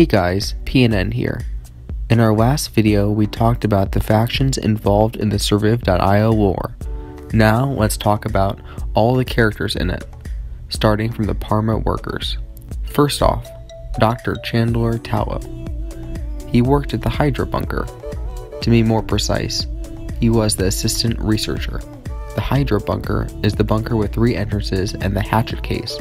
Hey guys, PNN here. In our last video, we talked about the factions involved in the Surviv.io war. Now, let's talk about all the characters in it, starting from the Parma workers. First off, Dr. Chandler Tallow. He worked at the Hydra bunker. To be more precise, he was the assistant researcher. The Hydra bunker is the bunker with three entrances and the hatchet case,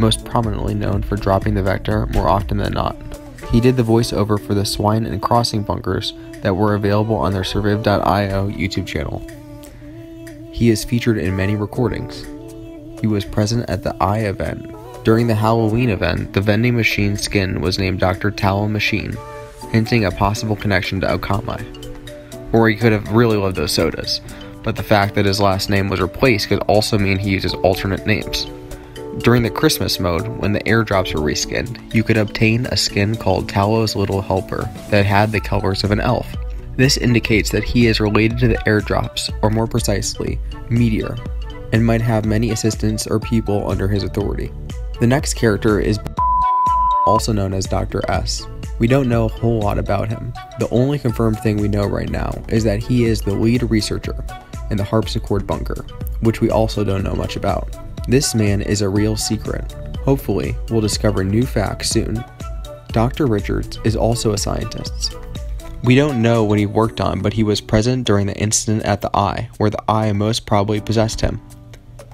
most prominently known for dropping the vector more often than not. He did the voiceover for the Swine and Crossing bunkers that were available on their Surviv.io YouTube channel. He is featured in many recordings. He was present at the I event. During the Halloween event, the vending machine skin was named Dr. Tallow Machine, hinting a possible connection to Okami. Or he could have really loved those sodas, but the fact that his last name was replaced could also mean he uses alternate names. During the Christmas mode, when the airdrops were reskinned, you could obtain a skin called Tallow's Little Helper that had the colors of an elf. This indicates that he is related to the airdrops, or more precisely, Meteor, and might have many assistants or people under his authority. The next character is also known as Dr. S. We don't know a whole lot about him. The only confirmed thing we know right now is that he is the lead researcher in the harpsichord bunker, which we also don't know much about. This man is a real secret. Hopefully, we'll discover new facts soon. Dr. Richards is also a scientist. We don't know what he worked on, but he was present during the incident at the Eye, where the Eye most probably possessed him.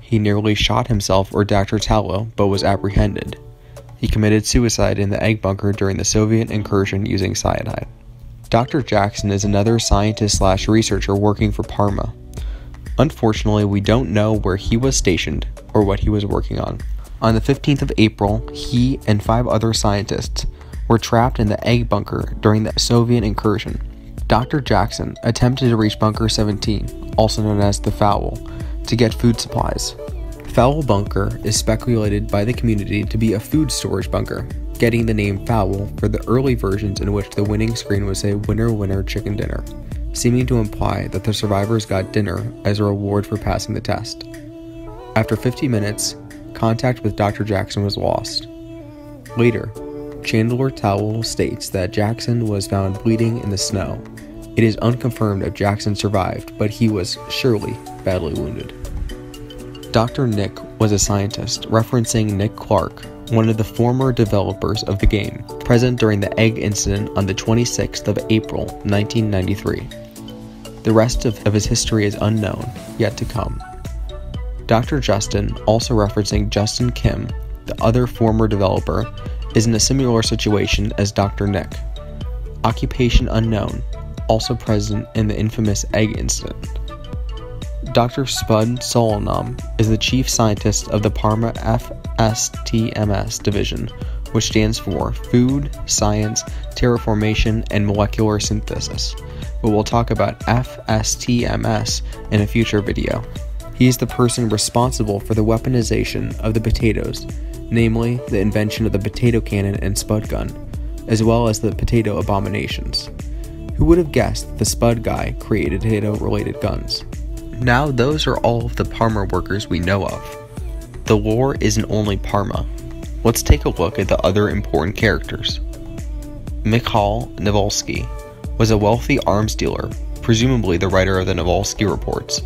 He nearly shot himself or Dr. Tallow, but was apprehended. He committed suicide in the egg bunker during the Soviet incursion using cyanide. Dr. Jackson is another scientist slash researcher working for Parma. Unfortunately, we don't know where he was stationed or what he was working on. On the 15th of April, he and five other scientists were trapped in the egg bunker during the Soviet incursion. Dr. Jackson attempted to reach Bunker 17, also known as the Fowl, to get food supplies. Fowl Bunker is speculated by the community to be a food storage bunker, getting the name Fowl for the early versions in which the winning screen would say Winner Winner Chicken Dinner seeming to imply that the survivors got dinner as a reward for passing the test. After 50 minutes, contact with Dr. Jackson was lost. Later, Chandler Tallow states that Jackson was found bleeding in the snow. It is unconfirmed if Jackson survived, but he was surely badly wounded. Dr. Nick was a scientist, referencing Nick Clark, one of the former developers of the game, present during the egg incident on the 26th of April 1993. The rest of, of his history is unknown, yet to come. Dr. Justin, also referencing Justin Kim, the other former developer, is in a similar situation as Dr. Nick. Occupation unknown, also present in the infamous egg incident. Dr. Spud Solanum is the chief scientist of the Parma FSTMS division, which stands for Food, Science, Terraformation, and Molecular Synthesis. But we'll talk about FSTMS in a future video. He is the person responsible for the weaponization of the potatoes, namely the invention of the potato cannon and spud gun, as well as the potato abominations. Who would have guessed the Spud guy created potato related guns? Now, those are all of the Parma workers we know of. The lore isn't only Parma. Let's take a look at the other important characters. Mikhail Navalsky was a wealthy arms dealer, presumably the writer of the Navalsky reports,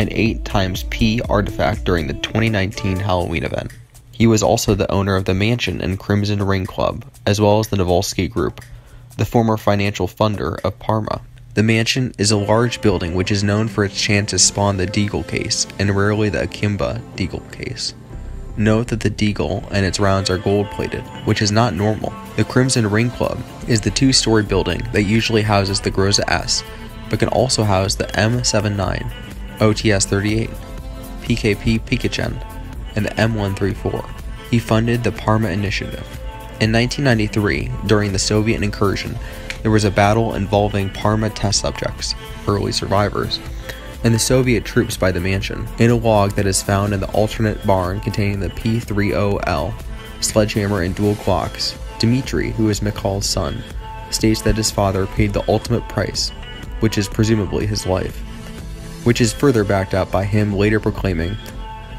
an 8 times P artifact during the 2019 Halloween event. He was also the owner of the mansion and Crimson Ring Club, as well as the Navalsky Group, the former financial funder of Parma. The mansion is a large building which is known for its chance to spawn the Deagle case, and rarely the Akimbo Deagle case. Note that the Deagle and its rounds are gold plated, which is not normal. The Crimson Ring Club is the two story building that usually houses the Groza S, but can also house the M79, OTS 38, PKP Pecheneg, and the M134. He funded the Parma Initiative. In 1993, during the Soviet incursion, there was a battle involving Parma test subjects, early survivors, and the Soviet troops by the mansion. In a log that is found in the alternate barn containing the P30L, sledgehammer, and dual clocks, Dmitri, who is Mikhail's son, states that his father paid the ultimate price, which is presumably his life, which is further backed up by him later proclaiming,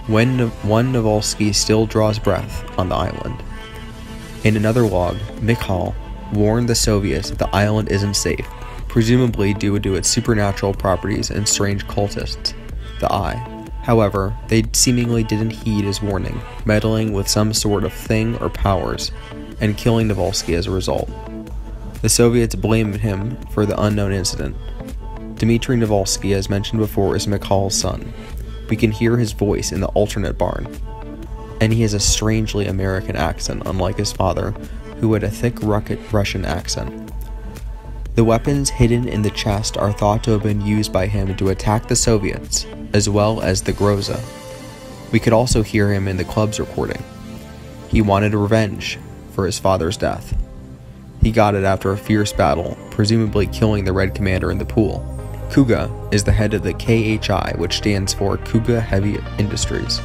When one Navalsky still draws breath on the island. In another log, Mikhail warned the Soviets that the island isn't safe, presumably due to its supernatural properties and strange cultists, the Eye. However, they seemingly didn't heed his warning, meddling with some sort of thing or powers, and killing Navalsky as a result. The Soviets blamed him for the unknown incident. Dmitry Navalsky, as mentioned before, is Mikhail's son. We can hear his voice in the alternate barn. And he has a strangely American accent, unlike his father, who had a thick Russian accent. The weapons hidden in the chest are thought to have been used by him to attack the Soviets, as well as the Groza. We could also hear him in the club's recording. He wanted revenge for his father's death. He got it after a fierce battle, presumably killing the Red Commander in the pool. Kuga is the head of the KHI, which stands for Kuga Heavy Industries.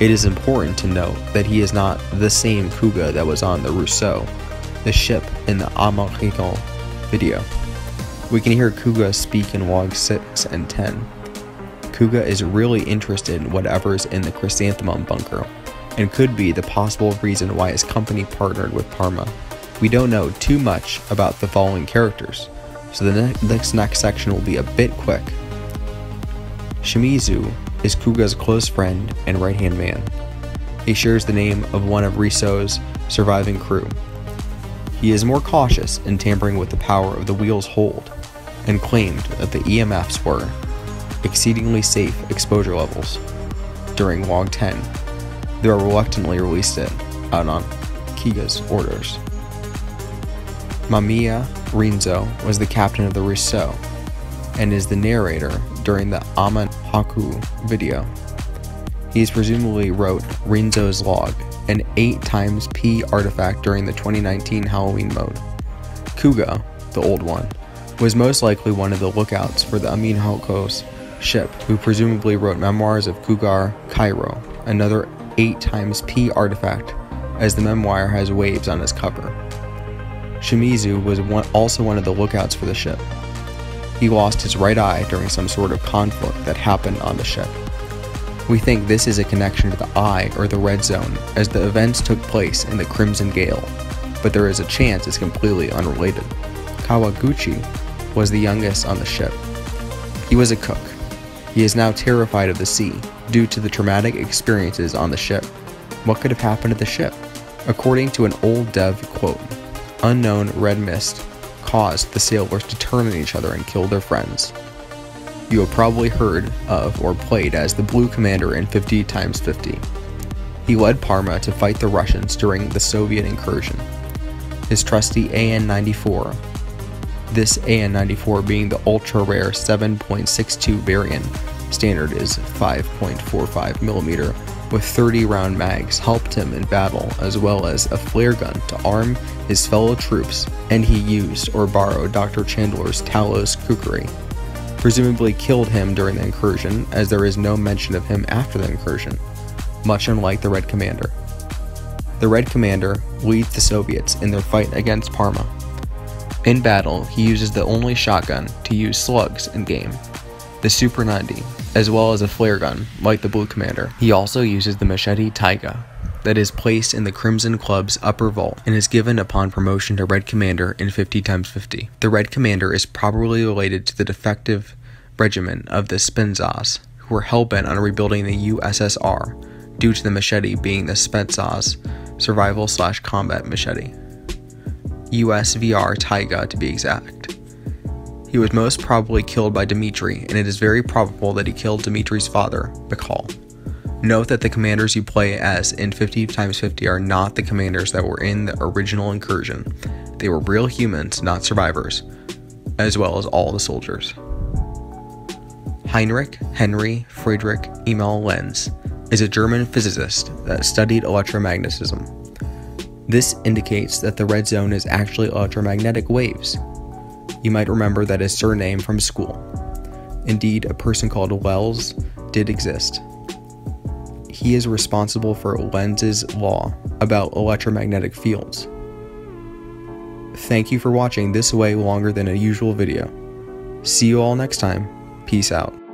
It is important to note that he is not the same Kuga that was on the Rousseau, the ship in the Amarigon video. We can hear Kuga speak in log 6 and 10. Kuga is really interested in whatever's in the chrysanthemum bunker, and could be the possible reason why his company partnered with Parma. We don't know too much about the following characters, so the ne next, section will be a bit quick. Shimizu is Kuga's close friend and right hand man. He shares the name of one of Rousseau's surviving crew. He is more cautious in tampering with the power of the wheel's hold, and claimed that the EMFs were exceedingly safe exposure levels. During Log 10, they were reluctantly released it out on Kuga's orders. Mamiya Rinzo was the captain of the Rousseau and is the narrator during the Aman Haku video. He presumably wrote Rinzo's log, an 8 times P artifact during the 2019 Halloween mode. Kuga, the old one, was most likely one of the lookouts for the Amin Halkos ship, who presumably wrote memoirs of Kugar Cairo, another 8 times P artifact, as the memoir has waves on its cover. Shimizu was one, also one of the lookouts for the ship. He lost his right eye during some sort of conflict that happened on the ship. We think this is a connection to the Eye or the Red Zone, as the events took place in the Crimson Gale, but there is a chance it's completely unrelated. Kawaguchi was the youngest on the ship. He was a cook. He is now terrified of the sea due to the traumatic experiences on the ship. What could have happened to the ship? According to an old dev quote, unknown red mist caused the sailors to turn on each other and kill their friends. You have probably heard of or played as the Blue Commander in 50 x 50. He led Parma to fight the Russians during the Soviet incursion. His trusty AN 94, this AN 94 being the ultra rare 7.62 variant, standard is 5.45 millimeter with 30 round mags helped him in battle as well as a flare gun to arm his fellow troops, and he used or borrowed Dr. Chandler's Tallow's kukri. Presumably killed him during the incursion, as there is no mention of him after the incursion, much unlike the Red Commander. The Red Commander leads the Soviets in their fight against Parma. In battle, he uses the only shotgun to use slugs in game, the Super 90, as well as a flare gun, like the Blue Commander. He also uses the machete Taiga, that is placed in the Crimson Club's upper vault and is given upon promotion to Red Commander in 50 x 50. The Red Commander is probably related to the defective regiment of the Spetsnaz, who were hell-bent on rebuilding the USSR due to the machete being the Spetsnaz survival slash combat machete. USVR Taiga to be exact. He was most probably killed by Dmitri, and it is very probable that he killed Dmitri's father, Mikhail. Note that the commanders you play as in 50 x 50 are not the commanders that were in the original incursion. They were real humans, not survivors, as well as all the soldiers. Heinrich Henry Friedrich Emil Lenz is a German physicist that studied electromagnetism. This indicates that the red zone is actually electromagnetic waves, you might remember that his surname from school. Indeed, a person called Wells did exist. He is responsible for Lenz's law about electromagnetic fields. Thank you for watching this way longer than a usual video. See you all next time. Peace out.